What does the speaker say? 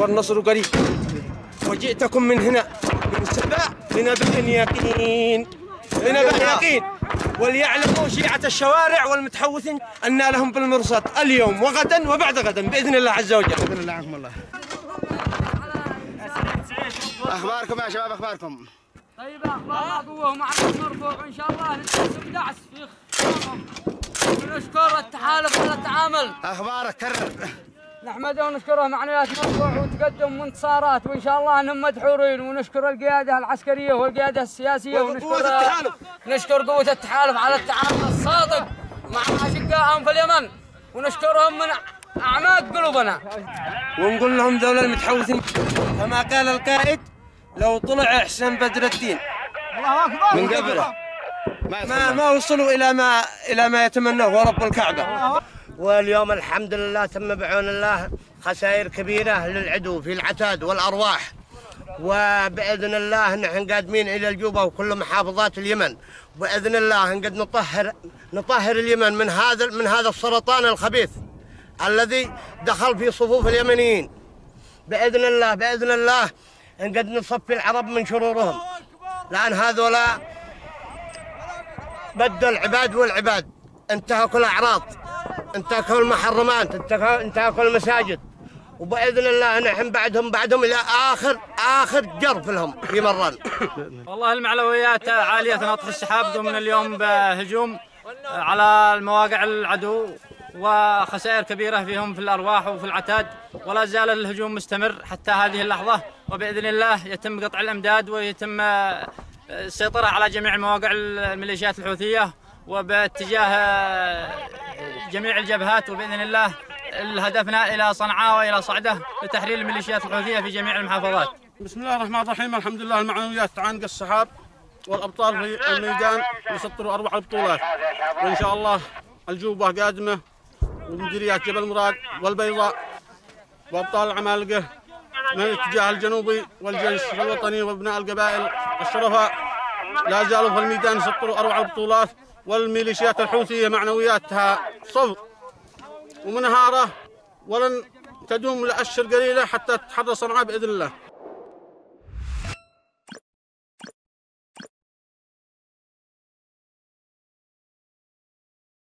والنصر قريب. وجئتكم من هنا من سبع بنبأ يقين بنبأ يقين وليعلموا شيعة الشوارع والمتحوثين أن لهم بالمرصاد اليوم وغدا وبعد غدا بإذن الله عز وجل. بإذن الله عنكم الله. أخباركم يا شباب أخباركم؟ طيب أخبار قوه ومعرض مرفوع وان شاء الله. نتكسب دعس في خيامهم ونشكر التحالف على التعامل. أخبارك كرر. نحمده ونشكره معنويات مرفوع وتقدم وانتصارات وإن شاء الله أنهم مدحورين ونشكر القيادة العسكرية والقيادة السياسية ونشكر قوة التحالف. نشكر قوة التحالف على التعامل الصادق مع أشقائهم في اليمن ونشكرهم من أعماق قلوبنا. ونقول لهم ذولا المتحوثين. كما قال القائد لو طلع احسن بدر الدين. من قبله. ما ما ما وصلوا إلى ما إلى ما يتمنوه ورب الكعبة. واليوم الحمد لله تم بعون الله خسائر كبيرة للعدو في العتاد والأرواح. وبإذن الله نحن قادمين إلى الجوبة وكل محافظات اليمن. بإذن الله قد نطهر نطهر اليمن من هذا من هذا السرطان الخبيث الذي دخل في صفوف اليمنيين. بإذن الله بإذن الله قد نصفي العرب من شرورهم. لأن هذولا بدوا العباد والعباد. انتهكوا الأعراض. انتهكوا المحرمات انتهكوا المساجد. وبإذن الله نحن بعدهم بعدهم إلى اخر آخر جرف لهم في مران. والله المعنويات عالية ناطح السحاب ضمن اليوم بهجوم على المواقع العدو وخسائر كبيرة فيهم في الأرواح وفي العتاد. ولا زال الهجوم مستمر حتى هذه اللحظة. وبإذن الله يتم قطع الأمداد ويتم السيطرة على جميع مواقع الميليشيات الحوثية. وباتجاه جميع الجبهات وبإذن الله هدفنا إلى صنعاء وإلى صعدة لتحرير الميليشيات الحوثية في جميع المحافظات. بسم الله الرحمن الرحيم. الحمد لله المعنويات تعانق السحاب والأبطال في الميدان يسطروا أربع البطولات وإن شاء الله الجوبة قادمة ومديريات جبل مراد والبيضاء وأبطال العمالقه من الاتجاه الجنوبي والجيش الوطني وأبناء القبائل الشرفاء. لا زالوا في الميدان يسطروا أربع البطولات والميليشيات الحوثية معنوياتها صفر. ومنهاره ولن تدوم لأشهر قليلة حتى تتحرر صنعاء بإذن الله.